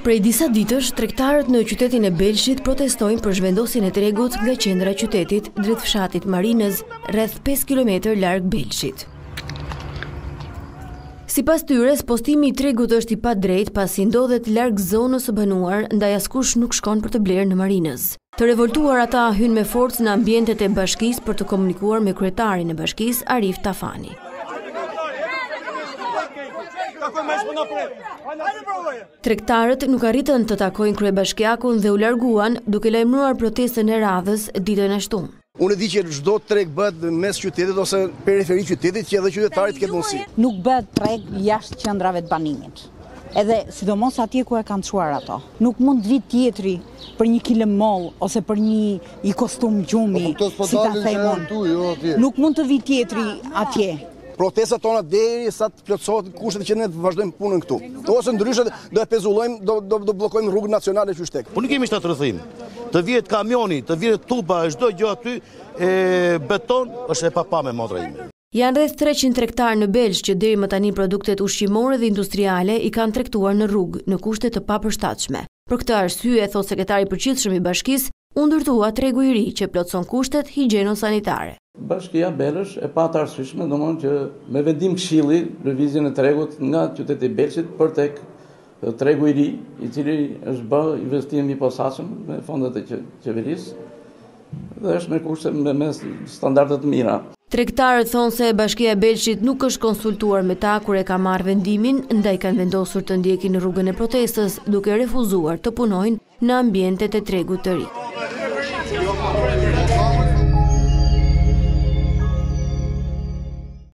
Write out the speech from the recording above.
Prej disa ditësh, tregtarët në qytetin e Belshit protestojnë për zhvendosjen e tregut nga qendra e qytetit drejt fshatit Marinëz, rreth 5 kilometër larg Belshit. Sipas tyre, spostimi i tregut është i padrejtë pasi ndodhet larg zonës së banuar, ndaj askush nuk shkon për të blerë në Marinëz. Të revoltuar ata hynë me forcë në ambientet e bashkisë për të komunikuar me kryetarin e bashkisë, Arif Tafani. Tregtarët nuk arritën të takojnë kryebashkiakun dhe u larguan duke lajmëruar protestën e radhës ditën e shtunë. Unë e di që çdo treg bëhet mes qytetit ose periferi qytetit që edhe qytetari të ketë mundësi. Nuk bëhet treg jashtë qendrave të banimit. Edhe sidomos atje ku e kanë çuar ato. Nuk mund të vijë tjetri për një kile mollë ose për një kostum gjumi, po, po, si ta themon. Jo, nuk mund të vijë tjetri atje. protestat tona derisa të plotësohet kushtet që ne të vazhdojmë punën këtu. Ose ndryshe do e pezullojmë, do do do bllokojmë rrugën nacionale qyshtek. Po nuk jemi shtetrrethim. Të vihet kamioni, të vihet tuba, çdo gjë aty e beton është e papamë motra ime. Janë rreth treqind tregtarë në Belsh që deri më tani produktet ushqimore dhe industriale i kanë tregtuar në rrugë, në kushte të papërshtatshme. Për këtë arsye, thotë Sekretari i Përgjithshëm i Bashkisë, u ndërtua tregu i ri që plotëson kushtet higjieno-sanitare. Bashkia Belsh e pa të arsyeshme domthonë që me vendim këshilli lëvizjen e tregut nga qyteti i Belshit për tek tregu i ri, i cili është bërë investim i posaçëm me fondet e qeverisë. Dhe është me kushte me me standarde të mira. Tregtarët thonë se Bashkia e Belshit nuk është konsultuar me ta kur e ka marrë vendimin, ndaj kanë vendosur të ndjekin rrugën e protestës, duke refuzuar të punojnë në ambientet e tregut të ri.